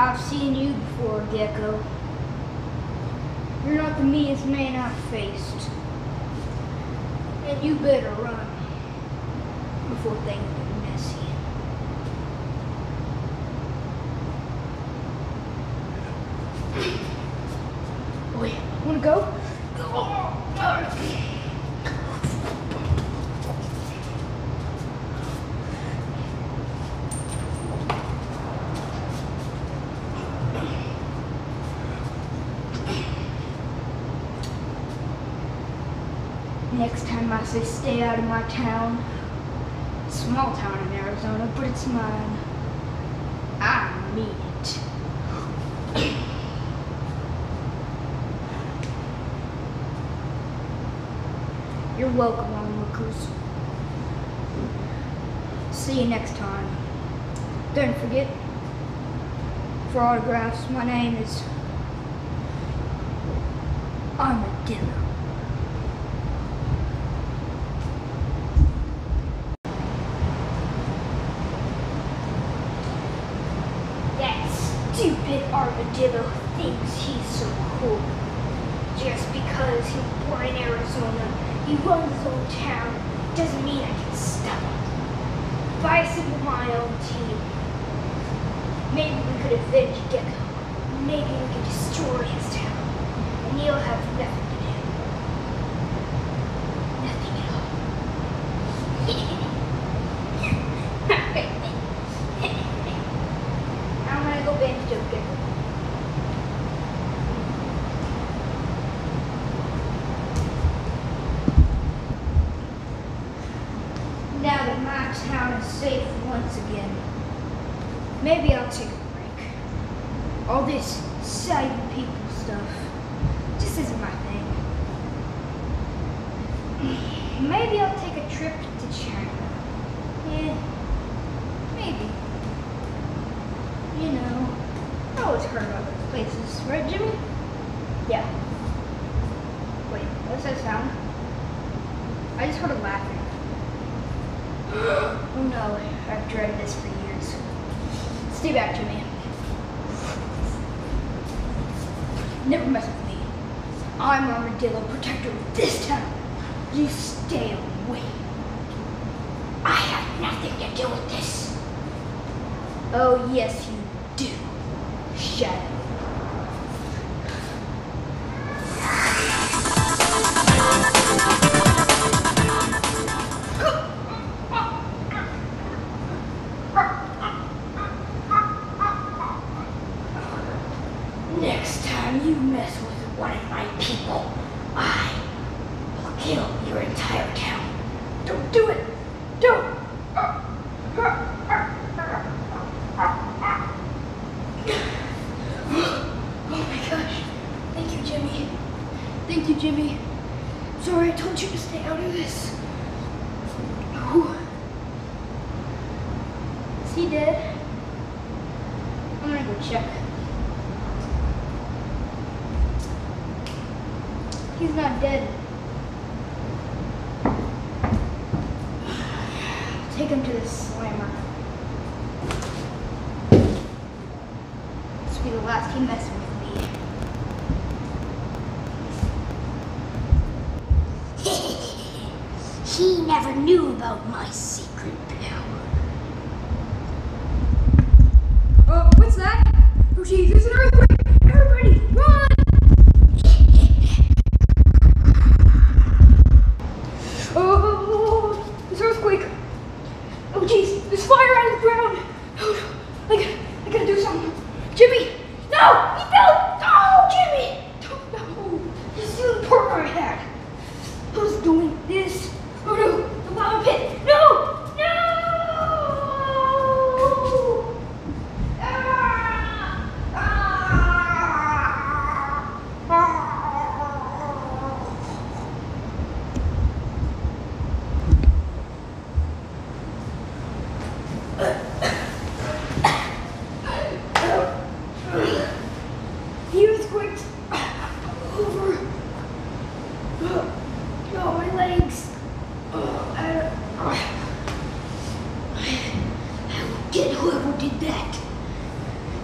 I've seen you before, Gecko. You're not the meanest man I've faced. And you better run before things get messy. Wait, wanna go? Next time I say stay out of my town, small town in Arizona, but it's mine. I mean it. You're welcome, onlookers. See you next time. Don't forget, for autographs, my name is Armadillo. That stupid armadillo thinks he's so cool. Just because he was born in Arizona, he runs his own town, doesn't mean I can stop him. If I assemble my own team, maybe we could avenge Gecko. Maybe we could destroy his town. And he'll have. Nothing at all. I'm gonna go bench jump Gecko. Now that my town is safe once again, maybe I'll take a break. All this saving people stuff just isn't my thing. Maybe I'll take a trip to China. Yeah, maybe. You know, I always heard about those places, right, Jimmy? Yeah. Wait, what's that sound? I just heard a laughing. oh no, I've dreaded this for years. Stay back, Jimmy. Never mess with me. I'm Armadillo, protector of this town. You stay away. I have nothing to do with this. Oh, yes, you do, Shadow. Do it! Don't! Oh my gosh. Thank you, Jimmy. Thank you, Jimmy. Sorry, I told you to stay out of this. Whew. Is he dead? I'm gonna go check. He's not dead. Take him to the slammer. This will be the last he messes with me. He never knew about my secret power. Oh, what's that? Oh, geez, there's an earthquake! Everybody, run! Oh, this earthquake! Oh, jeez, there's fire on the ground! Oh, no, I gotta, I gotta do something. Jimmy! No! He fell! No, Jimmy! Don't, no! He's stealing part I had. Who's doing this? Oh no! The lava pit! No! No! Ah! Ah!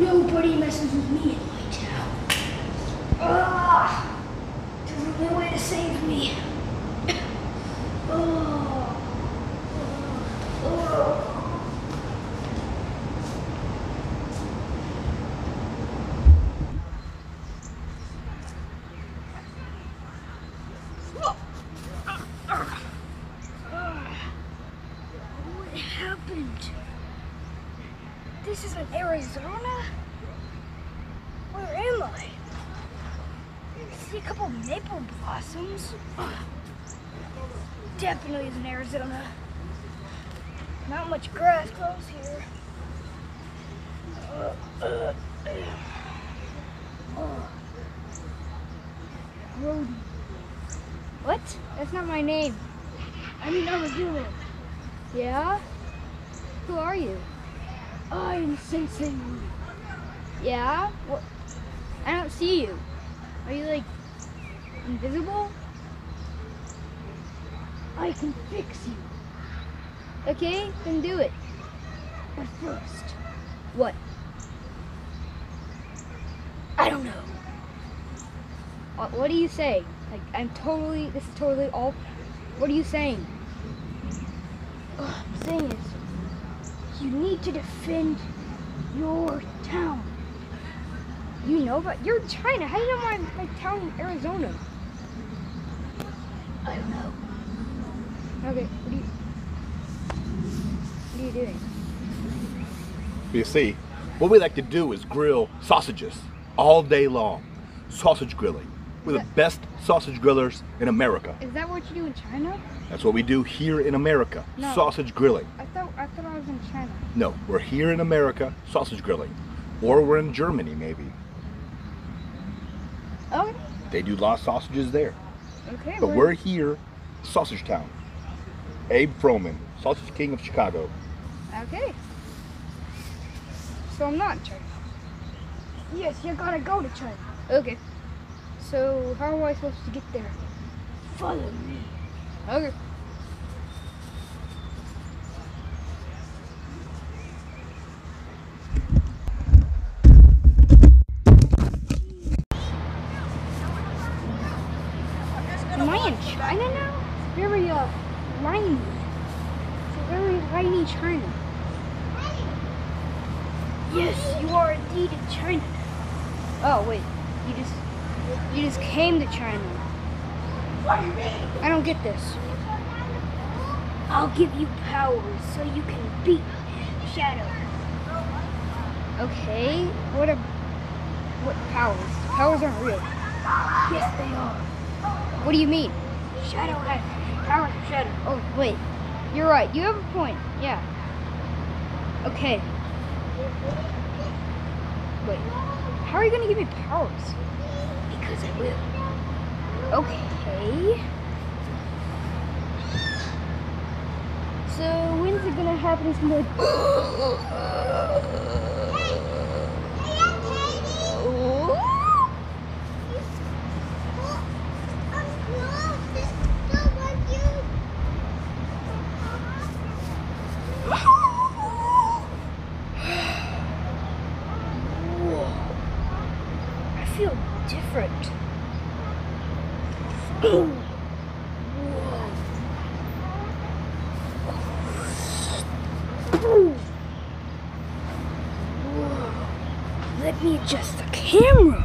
Nobody messes with me in my town. Ah! There's only way to save me. Oh. Oh. What happened? This isn't Arizona? Where I? I see a couple maple blossoms. Definitely isn't Arizona. Not much grass grows here. Brody. What? That's not my name. I mean Armadillo. Yeah? Who are you? I'm Sensei Wu. Yeah? What? I don't see you. Are you like invisible? I can fix you. Okay, then do it. But first, what? I don't know. What, what do you say? Like, I'm totally, this is totally all. What are you saying? I'm saying is, you need to defend your town. You know, but you're in China. How do you know my, my town in Arizona? I don't know. Okay, what are you, what are you doing? You see, what we like to do is grill sausages all day long. Sausage grilling. We're the best sausage grillers in America. Is that what you do in China? That's what we do here in America. No. Sausage grilling. I thought I thought I was in China. No, we're here in America, sausage grilling. Or we're in Germany, maybe. They do a lot of sausages there. Okay. But we're here, Sausage Town. Abe Froman, Sausage King of Chicago. Okay. So I'm not in China. Yes, you gotta go to China. Okay. So how am I supposed to get there? Follow me. Okay. Am I in China now? It's very uh rainy. It's a very rainy China. Yes, you are indeed in China. Oh wait, you just you just came to China. I don't get this. I'll give you powers so you can beat Shadow. Okay, what a what powers? Powers aren't real. Yes, they are. What do you mean? Shadow has powers of Shadow. Oh wait, you're right. You have a point. Yeah. Okay. Wait, how are you gonna give me powers? Because I will. Okay. So when's it gonna happen? It's gonna be like. I feel different. Let me adjust the camera.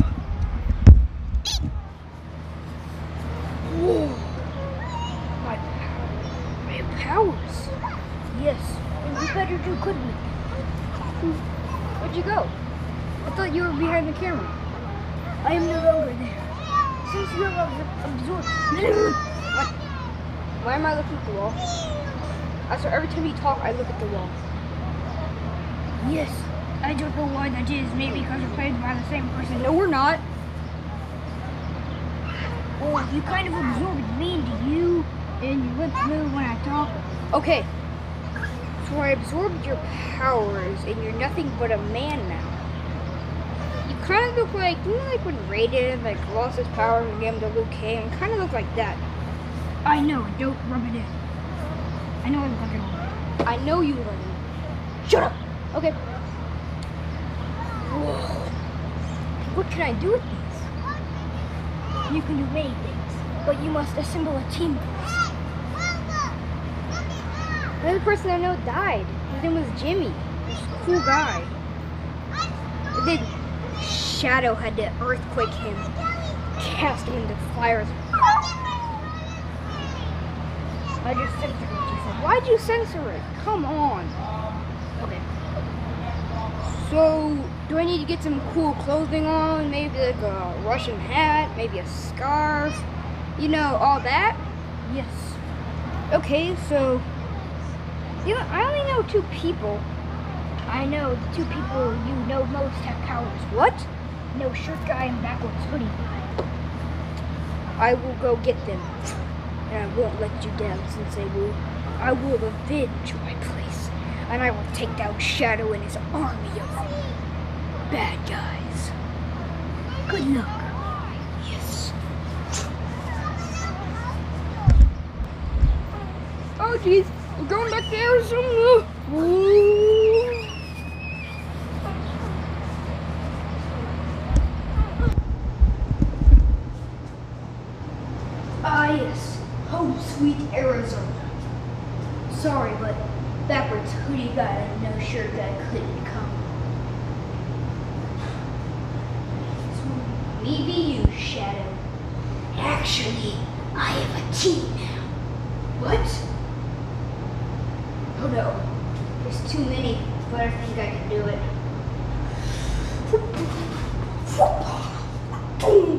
Whoa. My, my powers. Yes, and we better do good it. Where'd you go? I thought you were behind the camera. I am no longer there. Since you have ab- absorbed. what? Why am I looking at the wall? I swear, every time you talk, I look at the wall. Yes, I don't know why that is. Maybe because we're played by the same person. No, we're not. Well, you kind of absorbed me into you, and your lips move when I talk. Okay. So I absorbed your powers, and you're nothing but a man now. Kind of look like, you know, like when Raiden like lost his powers and gave him to Liu Kang. Kind of look like that. I know. Don't rub it in. I know I look like an I know you like Shut up. Okay. Whoa. What can I do with these? You can do many things, but you must assemble a team first. Another person I know died. His name was Jimmy. Cool guy. Then Shadow had to earthquake him, cast him into fires. I just censored said. Why'd you censor it? Come on. Okay. So, do I need to get some cool clothing on? Maybe like a Russian hat, maybe a scarf, you know, all that? Yes. Okay, so, you know, I only know two people. I know the two people you know most have powers. What? No shirt guy and backwards hoodie. I will go get them. And I won't let you down, Sensei Wu. I will avenge my place. And I will take down Shadow and his army of bad guys. Good luck. Yes. Oh jeez, we're going back to Arizona. Ooh. Ah yes, home sweet Arizona. Sorry, but backwards hoodie guy and no shirt guy couldn't come. So maybe you, Shadow. Actually, I have a team now. What? Oh no, there's too many, but I think I can do it. You're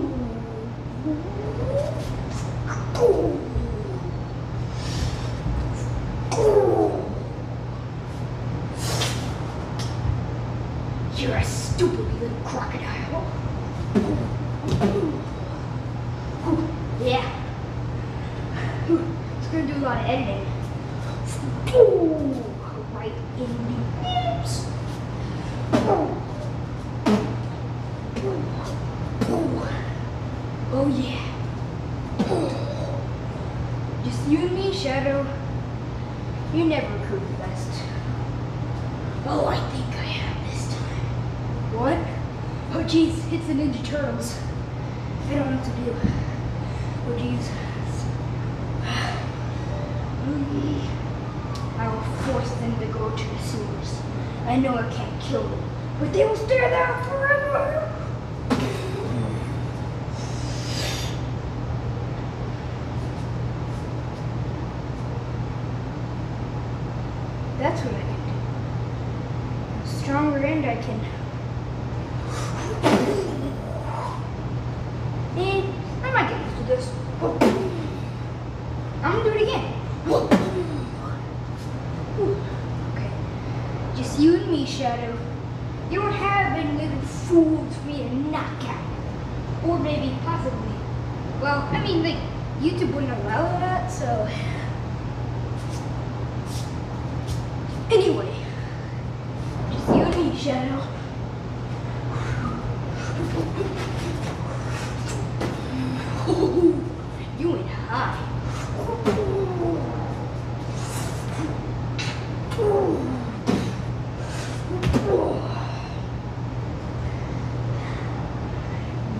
Yeah. It's gonna do a lot of editing. Right in the lips. Oh yeah. Just you and me, Shadow. You never could the best. Oh, I think I have this time. What? Oh jeez, it's the Ninja Turtles. I don't know what to do. Oh jeez. I will force them to go to the sewers. I know I can't kill them, but they will stay there forever. That's what I can do. Stronger end I can. And I might get used to this. I'm gonna do it again. Okay. Just you and me, Shadow. You have little fools for me to knock out. Or maybe, possibly. Well, I mean, like, YouTube wouldn't allow that, so. Anyway, just you and me, Shadow. You ain't high.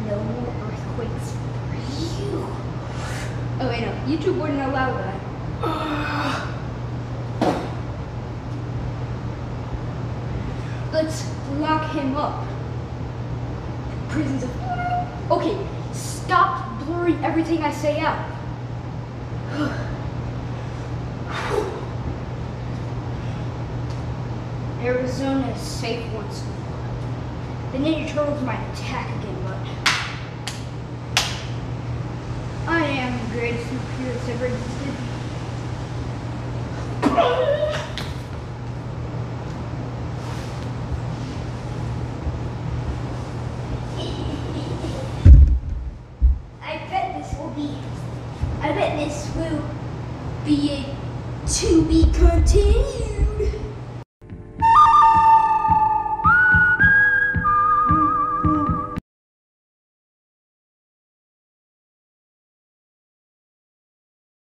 No more earthquakes for you. Oh wait, no, YouTube wouldn't allow that. Let's lock him up. Prisons of. Okay, stop blurring everything I say out. Arizona is safe once more. The Ninja Turtles might attack again, but I am the greatest superhero that's ever existed.